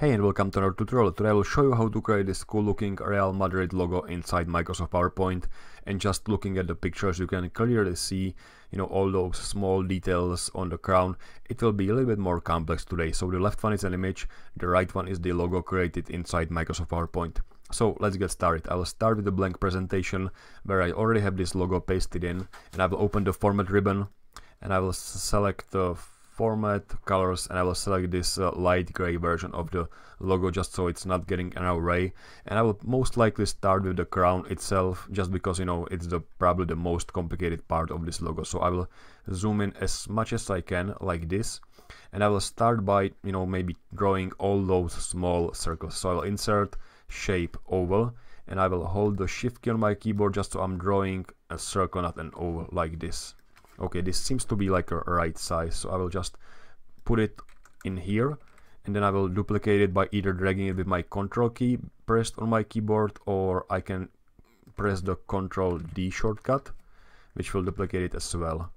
Hey and welcome to another tutorial. Today I will show you how to create this cool looking Real Madrid logo inside Microsoft PowerPoint and just looking at the pictures you can clearly see you know all those small details on the crown. It will be a little bit more complex today. So the left one is an image, the right one is the logo created inside Microsoft PowerPoint. So let's get started. I will start with a blank presentation where I already have this logo pasted in and I will open the format ribbon and I will select the format colors and I will select this uh, light gray version of the logo just so it's not getting an array. And I will most likely start with the crown itself just because you know it's the probably the most complicated part of this logo. So I will zoom in as much as I can like this. And I will start by you know maybe drawing all those small circles. So I will insert shape oval and I will hold the shift key on my keyboard just so I'm drawing a circle not an oval like this okay this seems to be like a right size so I will just put it in here and then I will duplicate it by either dragging it with my control key pressed on my keyboard or I can press the control D shortcut which will duplicate it as well.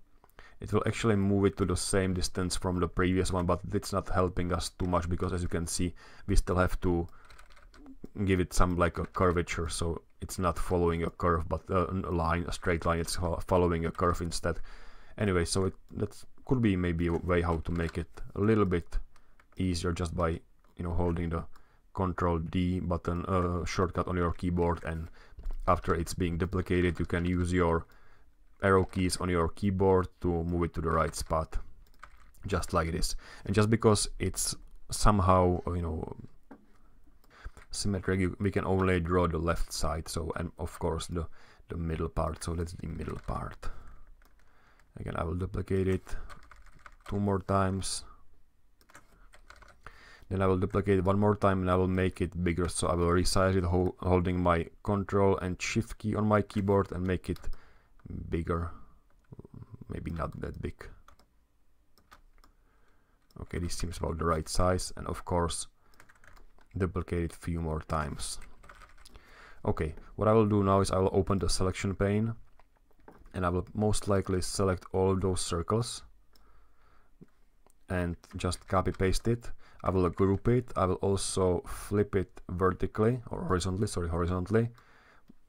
It will actually move it to the same distance from the previous one but it's not helping us too much because as you can see we still have to give it some like a curvature so it's not following a curve but uh, a line a straight line it's following a curve instead anyway so it that could be maybe a way how to make it a little bit easier just by you know holding the control D button uh, shortcut on your keyboard. And after it's being duplicated you can use your arrow keys on your keyboard to move it to the right spot just like this and just because it's somehow you know symmetric you, we can only draw the left side. So and of course the the middle part. So that's the middle part again I will duplicate it two more times. Then I will duplicate it one more time and I will make it bigger. So I will resize it ho holding my control and shift key on my keyboard and make it bigger. Maybe not that big. Okay this seems about the right size and of course duplicate it a few more times. Okay what I will do now is I will open the selection pane and I will most likely select all of those circles and just copy paste it. I will group it. I will also flip it vertically or horizontally sorry horizontally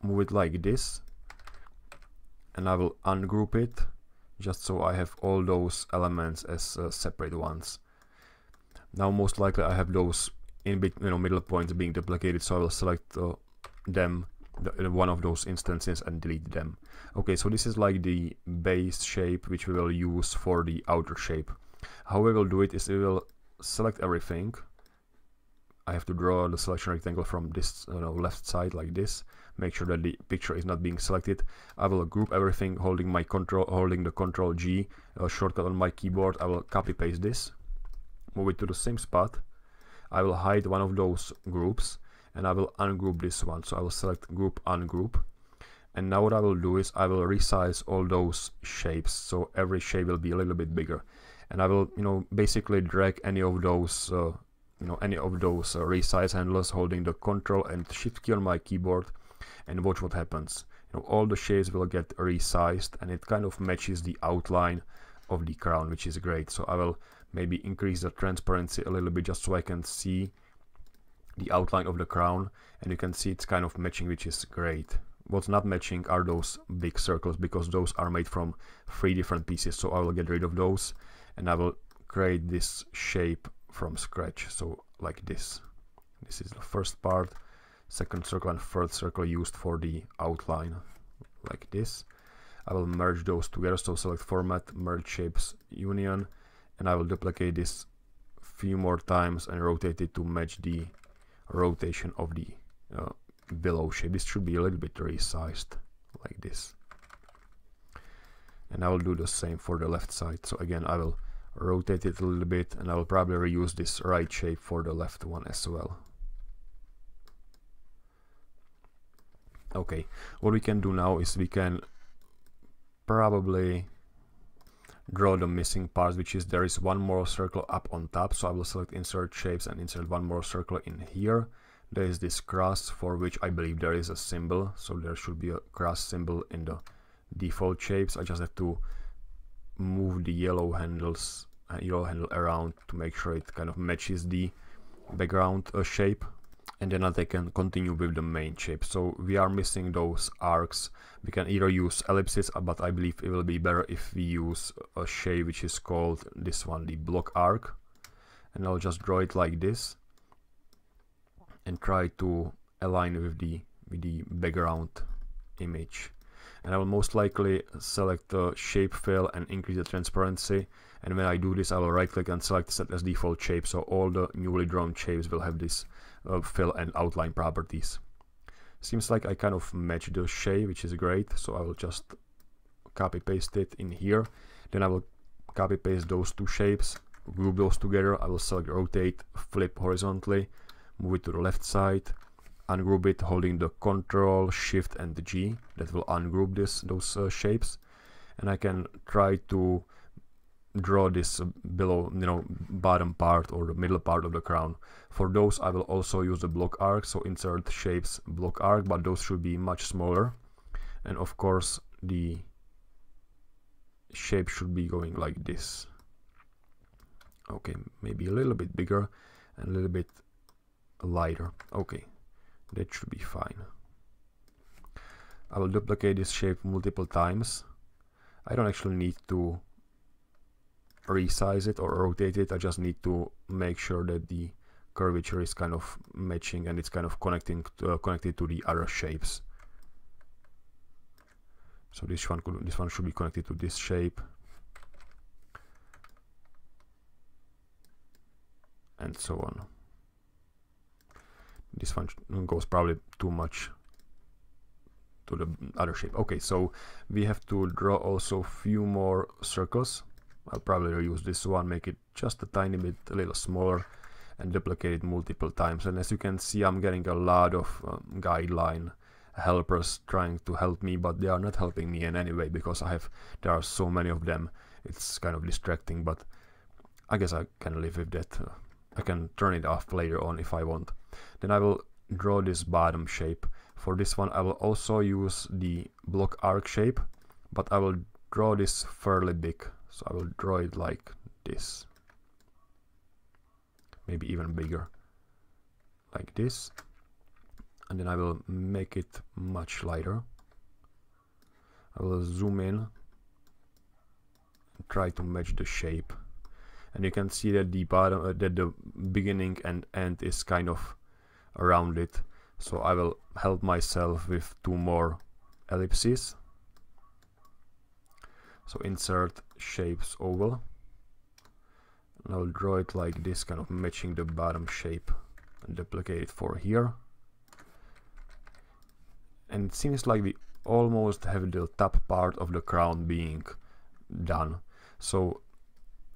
move it like this. And I will ungroup it just so I have all those elements as uh, separate ones. Now most likely I have those in bit you know middle points being duplicated so I will select uh, them the, one of those instances and delete them. Okay, so this is like the base shape which we will use for the outer shape. How we will do it is we will select everything. I have to draw the selection rectangle from this you know, left side like this. Make sure that the picture is not being selected. I will group everything holding my control, holding the control G uh, shortcut on my keyboard. I will copy paste this, move it to the same spot. I will hide one of those groups and I will ungroup this one. So I will select group ungroup. And now what I will do is I will resize all those shapes. So every shape will be a little bit bigger. And I will you know basically drag any of those uh, you know any of those uh, resize handlers holding the control and shift key on my keyboard and watch what happens. You know all the shapes will get resized and it kind of matches the outline of the crown which is great. So I will maybe increase the transparency a little bit just so I can see the outline of the crown and you can see it's kind of matching which is great. What's not matching are those big circles because those are made from three different pieces so I will get rid of those and I will create this shape from scratch so like this. This is the first part. Second circle and third circle used for the outline like this. I will merge those together so select format merge shapes union and I will duplicate this few more times and rotate it to match the rotation of the uh, below shape. This should be a little bit resized like this. And I will do the same for the left side. So again, I will rotate it a little bit and I will probably reuse this right shape for the left one as well. Okay, what we can do now is we can probably draw the missing parts which is there is one more circle up on top. So I will select insert shapes and insert one more circle in here. There is this cross for which I believe there is a symbol. So there should be a cross symbol in the default shapes. I just have to move the yellow handles uh, yellow handle around to make sure it kind of matches the background uh, shape and then I can continue with the main shape. So we are missing those arcs. We can either use ellipses, uh, but I believe it will be better if we use a shape which is called this one, the block arc. And I'll just draw it like this and try to align with the with the background image and I will most likely select the shape fill and increase the transparency and when I do this I will right click and select set as default shape so all the newly drawn shapes will have this uh, fill and outline properties. Seems like I kind of match the shape which is great so I will just copy paste it in here. Then I will copy paste those two shapes group those together. I will select rotate flip horizontally move it to the left side ungroup it holding the control shift and G. That will ungroup this those uh, shapes. And I can try to draw this uh, below you know bottom part or the middle part of the crown. For those I will also use the block arc so insert shapes block arc but those should be much smaller. And of course the shape should be going like this. Okay maybe a little bit bigger and a little bit lighter. Okay that should be fine. I will duplicate this shape multiple times. I don't actually need to resize it or rotate it I just need to make sure that the curvature is kind of matching and it's kind of connecting to, uh, connected to the other shapes. So this one could this one should be connected to this shape. And so on. This one goes probably too much to the other shape. Okay so we have to draw also few more circles I'll probably reuse this one make it just a tiny bit a little smaller and duplicate it multiple times. And as you can see I'm getting a lot of um, guideline helpers trying to help me but they are not helping me in any way because I have there are so many of them. It's kind of distracting but I guess I can live with that. I can turn it off later on if I want. Then I will draw this bottom shape. For this one I will also use the block arc shape but I will draw this fairly big so I will draw it like this. Maybe even bigger. Like this. And then I will make it much lighter. I will zoom in. And try to match the shape. And you can see that the bottom uh, that the beginning and end is kind of around it. So I will help myself with two more ellipses so insert shapes oval. And I'll draw it like this kind of matching the bottom shape and duplicate it for here. And it seems like we almost have the top part of the crown being done. So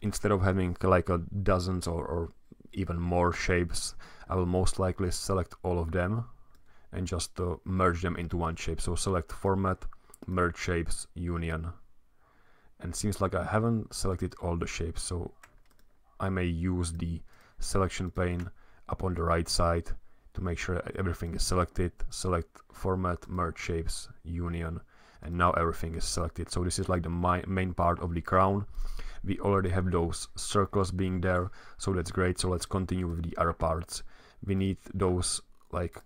instead of having like a dozens or, or even more shapes I will most likely select all of them and just uh, merge them into one shape. So select format merge shapes union and seems like I haven't selected all the shapes so I may use the selection pane up on the right side to make sure everything is selected. Select format merge shapes union and now everything is selected. So this is like the main part of the crown. We already have those circles being there so that's great. So let's continue with the other parts. We need those like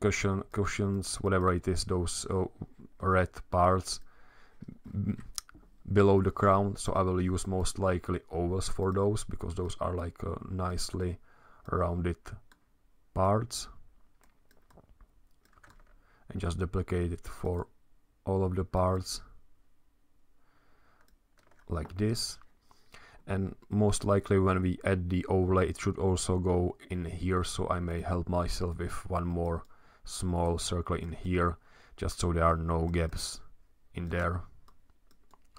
cushion cushions whatever it is those uh, red parts below the crown so I will use most likely ovals for those because those are like uh, nicely rounded parts. And just duplicate it for all of the parts like this. And most likely when we add the overlay it should also go in here so I may help myself with one more small circle in here just so there are no gaps in there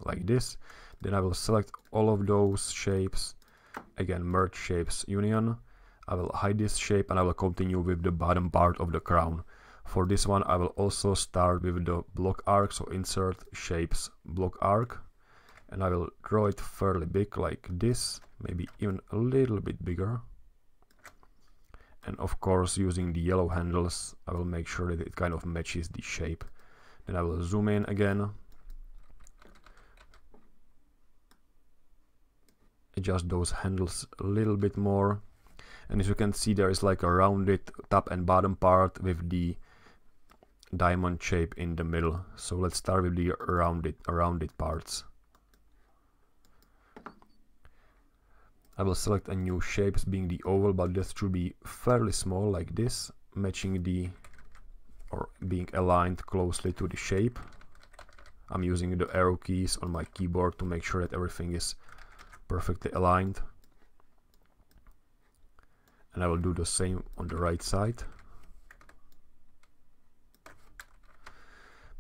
like this then I will select all of those shapes. Again merge shapes union. I will hide this shape and I will continue with the bottom part of the crown. For this one I will also start with the block arc so insert shapes block arc. And I will draw it fairly big like this maybe even a little bit bigger. And of course using the yellow handles I will make sure that it kind of matches the shape. Then I will zoom in again adjust those handles a little bit more. And as you can see there is like a rounded top and bottom part with the diamond shape in the middle. So let's start with the rounded rounded parts. I will select a new shape as being the oval but this should be fairly small like this matching the or being aligned closely to the shape. I'm using the arrow keys on my keyboard to make sure that everything is perfectly aligned. And I will do the same on the right side.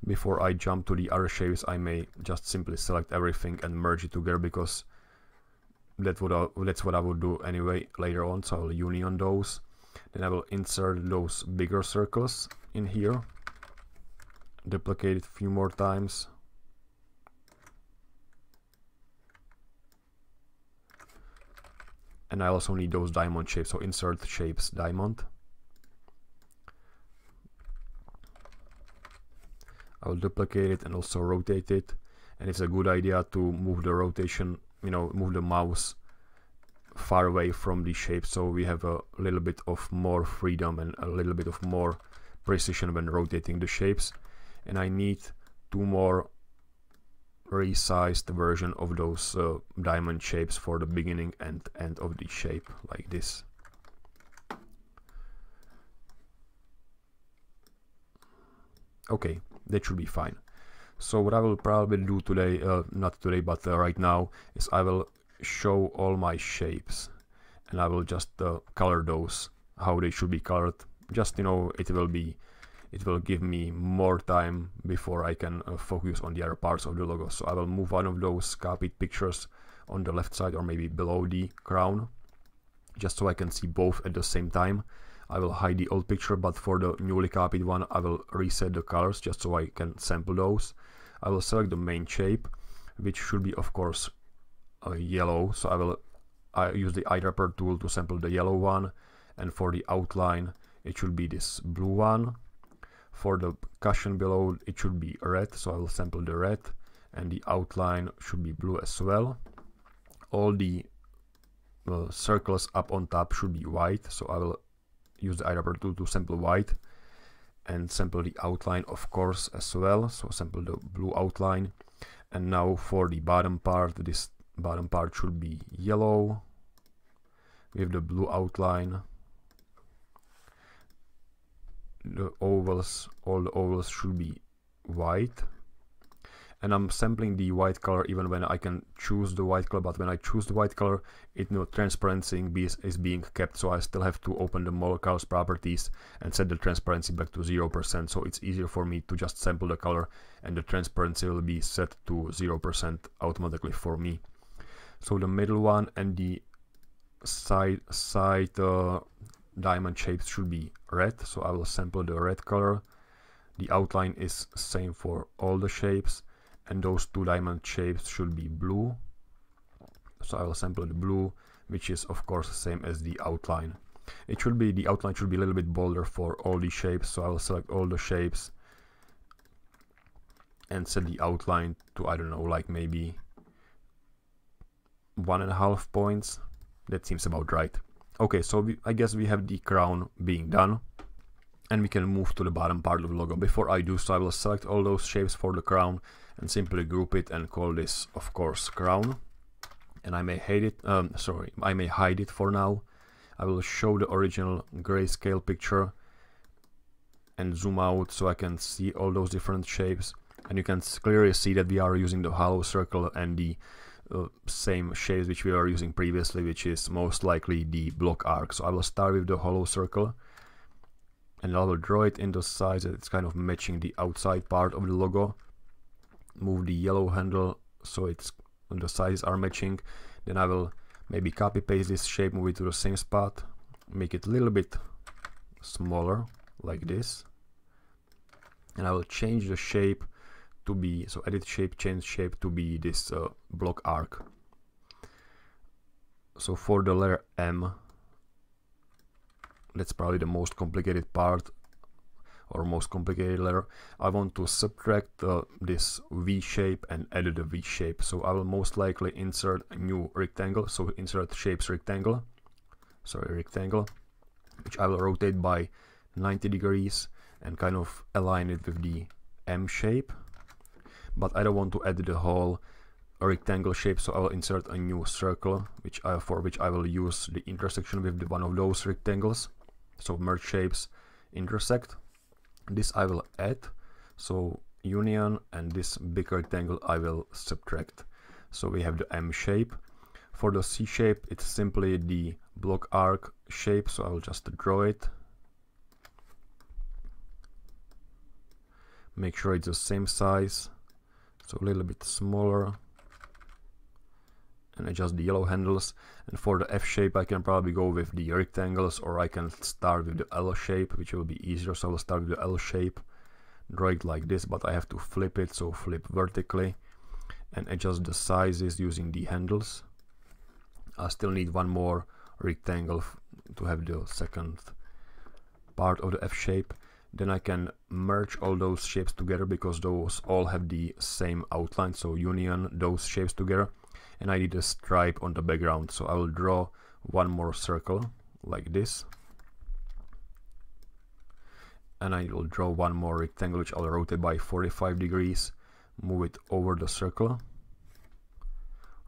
Before I jump to the other shapes I may just simply select everything and merge it together because that's what I, that's what I will do anyway later on. So I will union those. Then I will insert those bigger circles in here. Duplicate it a few more times and I also need those diamond shapes so insert shapes diamond. I will duplicate it and also rotate it. And it's a good idea to move the rotation you know move the mouse far away from the shape so we have a little bit of more freedom and a little bit of more precision when rotating the shapes. And I need two more resized version of those uh, diamond shapes for the beginning and end of the shape like this. Okay that should be fine. So what I will probably do today uh, not today but uh, right now is I will show all my shapes and I will just uh, color those how they should be colored. Just you know it will be it will give me more time before I can uh, focus on the other parts of the logo. So I will move one of those copied pictures on the left side or maybe below the crown just so I can see both at the same time. I will hide the old picture but for the newly copied one I will reset the colors just so I can sample those. I will select the main shape which should be of course yellow. So I will I use the eyedropper tool to sample the yellow one and for the outline it should be this blue one for the cushion below it should be red so I will sample the red and the outline should be blue as well. All the uh, circles up on top should be white so I will use the eyedropper tool to sample white and sample the outline of course as well. So sample the blue outline. And now for the bottom part this bottom part should be yellow with the blue outline ovals all the ovals should be white. And I'm sampling the white color even when I can choose the white color but when I choose the white color it no transparency is being kept. So I still have to open the model colors properties and set the transparency back to 0% so it's easier for me to just sample the color and the transparency will be set to 0% automatically for me. So the middle one and the side side uh, diamond shapes should be red so I will sample the red color. The outline is same for all the shapes and those two diamond shapes should be blue. So I will sample the blue which is of course the same as the outline. It should be the outline should be a little bit bolder for all the shapes so I will select all the shapes and set the outline to I don't know like maybe one and a half points. That seems about right okay so we, I guess we have the crown being done and we can move to the bottom part of the logo. Before I do so I will select all those shapes for the crown and simply group it and call this of course crown. And I may hide it um, sorry I may hide it for now. I will show the original grayscale picture and zoom out so I can see all those different shapes. And you can clearly see that we are using the hollow circle and the uh, same shapes which we were using previously which is most likely the block arc. So I will start with the hollow circle. And I will draw it in into size that it's kind of matching the outside part of the logo. Move the yellow handle so it's the sizes are matching. Then I will maybe copy paste this shape move it to the same spot. Make it a little bit smaller like this. And I will change the shape to be so edit shape change shape to be this uh, block arc. So for the letter M that's probably the most complicated part or most complicated letter. I want to subtract uh, this V shape and edit the V shape. So I will most likely insert a new rectangle. So insert shapes rectangle sorry rectangle which I will rotate by 90 degrees and kind of align it with the M shape but I don't want to add the whole rectangle shape so I will insert a new circle which I, for which I will use the intersection with the, one of those rectangles. So merge shapes intersect. This I will add. So union and this big rectangle I will subtract. So we have the M shape. For the C shape it's simply the block arc shape so I will just draw it. Make sure it's the same size so a little bit smaller. And adjust the yellow handles. And for the F shape I can probably go with the rectangles or I can start with the L shape which will be easier. So I will start with the L shape draw it like this but I have to flip it so flip vertically. And adjust the sizes using the handles. I still need one more rectangle to have the second part of the F shape then I can merge all those shapes together because those all have the same outline. So union those shapes together. And I need a stripe on the background. So I will draw one more circle like this. And I will draw one more rectangle which I'll rotate by 45 degrees. Move it over the circle.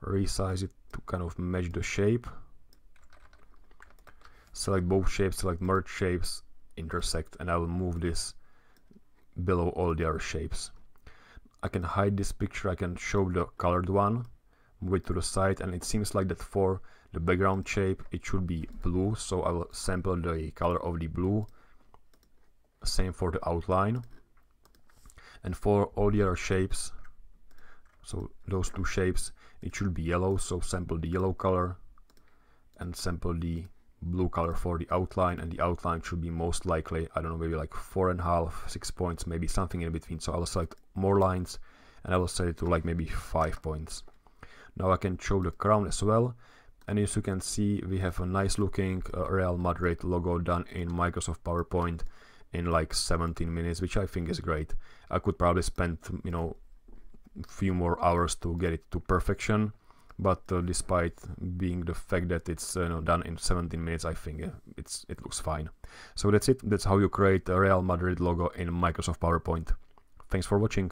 Resize it to kind of match the shape. Select both shapes select merge shapes intersect and I will move this below all the other shapes. I can hide this picture I can show the colored one move it to the side and it seems like that for the background shape it should be blue so I will sample the color of the blue. Same for the outline. And for all the other shapes so those two shapes it should be yellow so sample the yellow color and sample the blue color for the outline and the outline should be most likely I don't know maybe like four and a half six points maybe something in between. So I will select more lines and I will set it to like maybe five points. Now I can show the crown as well. And as you can see we have a nice looking uh, Real Madrid logo done in Microsoft PowerPoint in like 17 minutes which I think is great. I could probably spend you know a few more hours to get it to perfection but uh, despite being the fact that it's uh, you know, done in 17 minutes I think uh, it's it looks fine. So that's it. That's how you create a Real Madrid logo in Microsoft PowerPoint. Thanks for watching